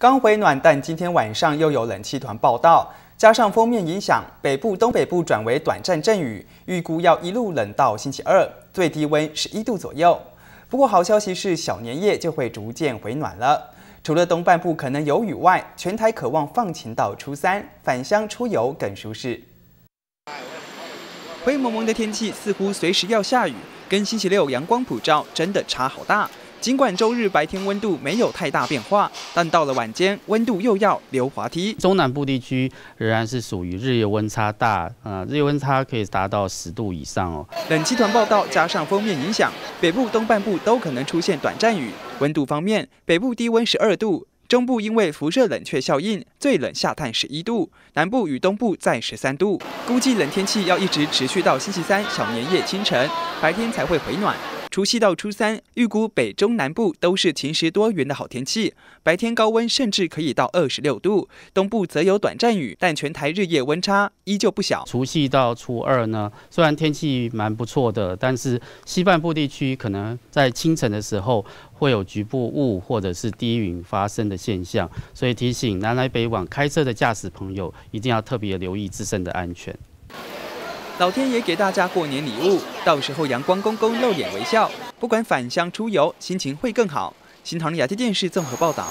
刚回暖，但今天晚上又有冷气团报道，加上封面影响，北部、东北部转为短暂阵雨，预估要一路冷到星期二，最低温十一度左右。不过好消息是，小年夜就会逐渐回暖了。除了东半部可能有雨外，全台渴望放晴到初三，返乡出游更舒适。灰蒙蒙的天气似乎随时要下雨，跟星期六阳光普照真的差好大。尽管周日白天温度没有太大变化，但到了晚间温度又要溜滑梯。中南部地区仍然是属于日夜温差大，呃，日夜温差可以达到十度以上哦。冷气团报道加上封面影响，北部、东半部都可能出现短暂雨。温度方面，北部低温十二度，中部因为辐射冷却效应，最冷下探十一度，南部与东部在十三度。估计冷天气要一直持续到星期三小年夜清晨，白天才会回暖。除夕到初三，预估北中南部都是晴时多云的好天气，白天高温甚至可以到二十六度，东部则有短暂雨，但全台日夜温差依旧不小。除夕到初二呢，虽然天气蛮不错的，但是西半部地区可能在清晨的时候会有局部雾或者是低云发生的现象，所以提醒南来北往开车的驾驶朋友一定要特别留意自身的安全。老天爷给大家过年礼物，到时候阳光公公露脸微笑，不管返乡出游，心情会更好。新唐人亚太电视综合报道。